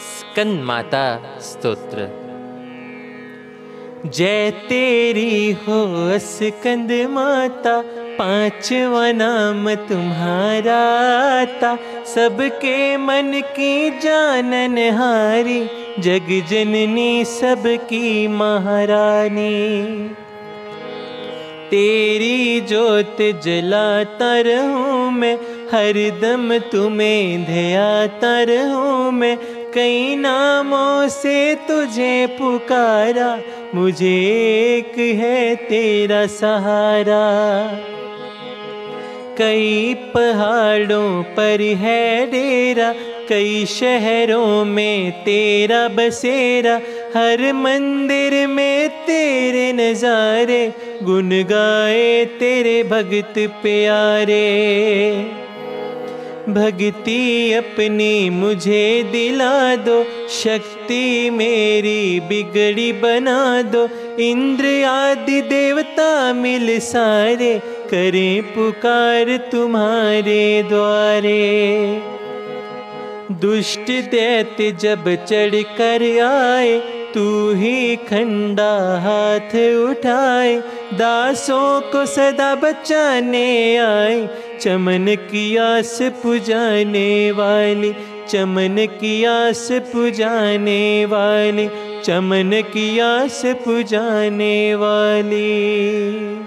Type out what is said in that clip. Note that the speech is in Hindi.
स्कंद माता स्तोत्र। जय तेरी हो स्कंद माता, पांचवा नाम तुम्हारा था सबके मन की जानन हारी, जग जननी सबकी महारानी। तेरी जोत जलाता रहूँ मैं, हरदम तुम्हें ध्याता रहूँ मैं कई नामों से तुझे पुकारा, मुझे एक है तेरा सहारा। कई पहाड़ों पर है डेरा, कई शहरों में तेरा बसेरा। हर मंदिर में तेरे नज़ारे गुन गाए तेरे भगत प्यारे। भक्ति अपनी मुझे दिला दो, शक्ति मेरी बिगड़ी बना दो। इंद्र आदि देवता मिल सारे, करें पुकार तुम्हारे द्वारे। दुष्ट दैत्य जब चढ़ कर आए, तू ही खंडा हाथ उठाए। दासों को सदा बचाने आए चमन की आस पुजाने वाली, चमन की आस पुजाने वाली, चमन की आस पुजाने वाली।